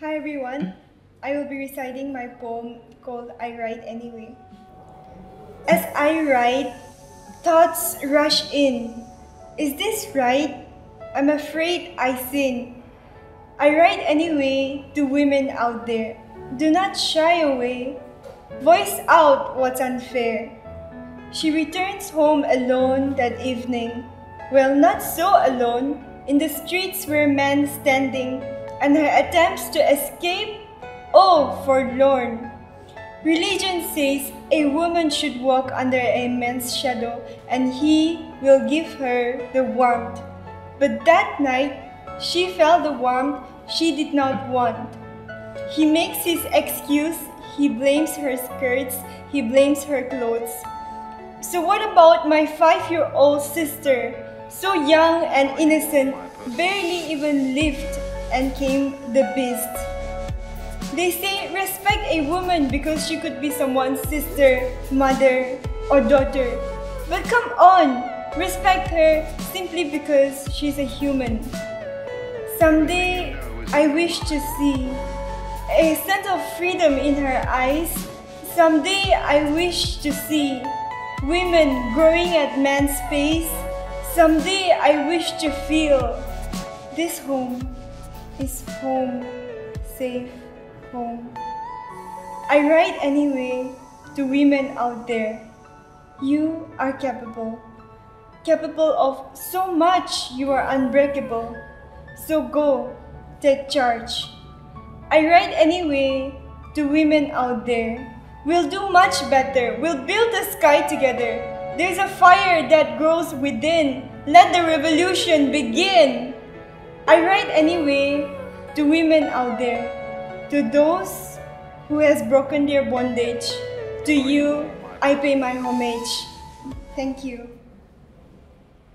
Hi everyone. I will be reciting my poem called I Write Anyway. As I write, thoughts rush in. Is this right? I'm afraid I sin. I write anyway to women out there. Do not shy away. Voice out what's unfair. She returns home alone that evening. Well, not so alone. In the streets were men standing, and her attempts to escape, oh, forlorn. Religion says a woman should walk under a man's shadow, and he will give her the warmth. But that night, she felt the warmth she did not want. He makes his excuse, he blames her skirts, he blames her clothes. So, what about my five year old sister, so young and innocent, barely even lived, and came the beast? They say respect a woman because she could be someone's sister, mother, or daughter. But come on, respect her simply because she's a human. Someday, I wish to see a sense of freedom in her eyes. Someday, I wish to see women growing at man's pace. Someday, I wish to feel this home is home, safe home. I write anyway to women out there. You are capable, capable of so much, you are unbreakable. So go, take charge. I write anyway to women out there. We'll do much better. We'll build the sky together. There's a fire that grows within. Let the revolution begin. I write anyway to women out there. To those who has broken their bondage. To you, I pay my homage. Thank you.